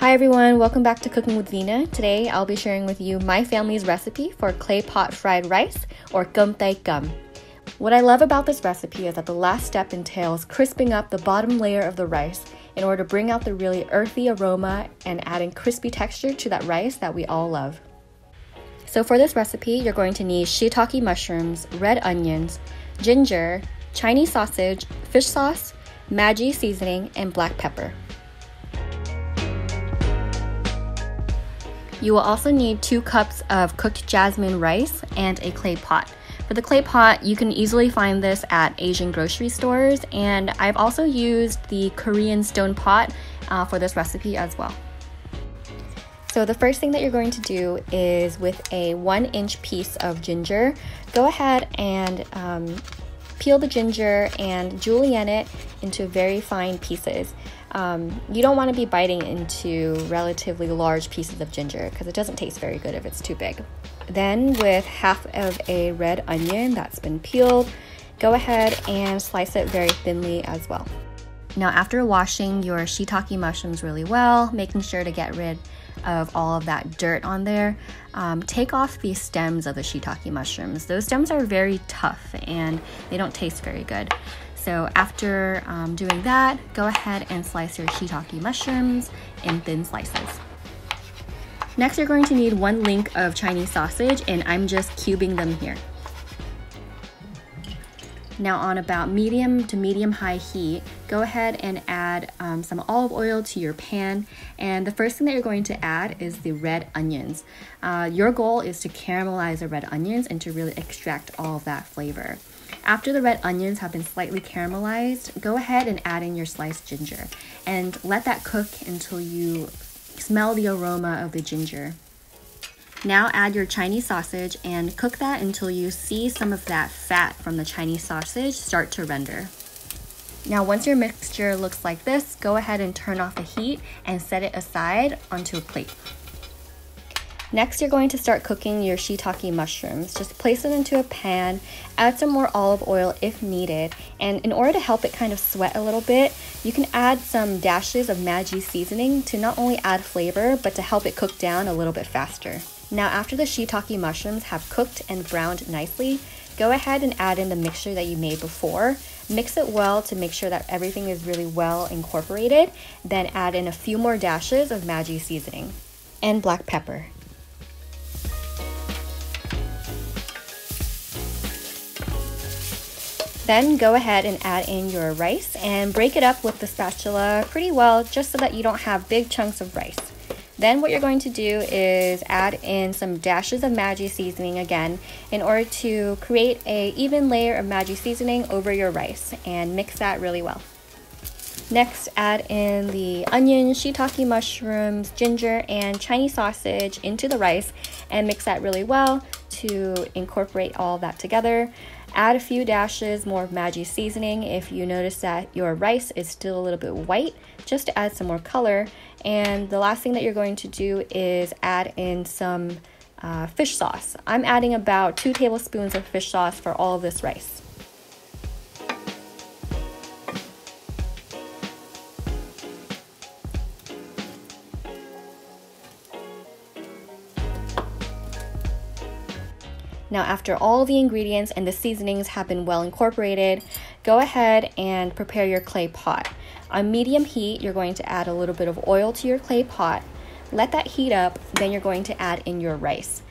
Hi everyone, welcome back to Cooking with Vina. Today I'll be sharing with you my family's recipe for clay pot fried rice or cơm tay cầm. What I love about this recipe is that the last step entails crisping up the bottom layer of the rice in order to bring out the really earthy aroma and adding crispy texture to that rice that we all love. So for this recipe, you're going to need shiitake mushrooms, red onions, ginger, Chinese sausage, fish sauce, Maggi seasoning, and black pepper. You will also need two cups of cooked jasmine rice and a clay pot. For the clay pot, you can easily find this at Asian grocery stores, and I've also used the Korean stone pot uh, for this recipe as well. So the first thing that you're going to do is with a one inch piece of ginger, go ahead and um, peel the ginger and julienne it into very fine pieces. Um, you don't want to be biting into relatively large pieces of ginger because it doesn't taste very good if it's too big. Then with half of a red onion that's been peeled, go ahead and slice it very thinly as well. Now after washing your shiitake mushrooms really well, making sure to get rid of all of that dirt on there, um, take off the stems of the shiitake mushrooms. Those stems are very tough and they don't taste very good. So after um, doing that, go ahead and slice your shiitake mushrooms in thin slices. Next, you're going to need one link of Chinese sausage and I'm just cubing them here. Now on about medium to medium high heat, go ahead and add um, some olive oil to your pan. And the first thing that you're going to add is the red onions. Uh, your goal is to caramelize the red onions and to really extract all of that flavor. After the red onions have been slightly caramelized, go ahead and add in your sliced ginger and let that cook until you smell the aroma of the ginger. Now add your Chinese sausage and cook that until you see some of that fat from the Chinese sausage start to render. Now once your mixture looks like this, go ahead and turn off the heat and set it aside onto a plate. Next, you're going to start cooking your shiitake mushrooms. Just place it into a pan, add some more olive oil if needed, and in order to help it kind of sweat a little bit, you can add some dashes of Maggi seasoning to not only add flavor, but to help it cook down a little bit faster. Now after the shiitake mushrooms have cooked and browned nicely, go ahead and add in the mixture that you made before. Mix it well to make sure that everything is really well incorporated. Then add in a few more dashes of Maggi seasoning and black pepper. Then go ahead and add in your rice and break it up with the spatula pretty well just so that you don't have big chunks of rice. Then what you're going to do is add in some dashes of Maggi seasoning again in order to create a even layer of Maggi seasoning over your rice and mix that really well. Next, add in the onion, shiitake mushrooms, ginger, and Chinese sausage into the rice and mix that really well to incorporate all that together. Add a few dashes more of Maggi seasoning if you notice that your rice is still a little bit white, just to add some more color. And the last thing that you're going to do is add in some uh, fish sauce. I'm adding about two tablespoons of fish sauce for all of this rice. Now after all the ingredients and the seasonings have been well incorporated, go ahead and prepare your clay pot. On medium heat, you're going to add a little bit of oil to your clay pot. Let that heat up, then you're going to add in your rice.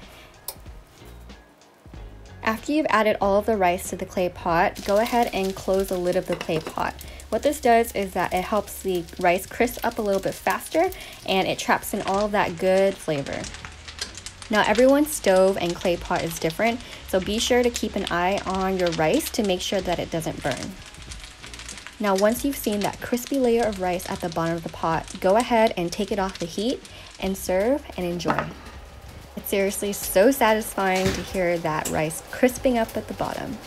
After you've added all of the rice to the clay pot, go ahead and close the lid of the clay pot. What this does is that it helps the rice crisp up a little bit faster and it traps in all of that good flavor. Now everyone's stove and clay pot is different, so be sure to keep an eye on your rice to make sure that it doesn't burn. Now once you've seen that crispy layer of rice at the bottom of the pot, go ahead and take it off the heat and serve and enjoy. It's seriously so satisfying to hear that rice crisping up at the bottom.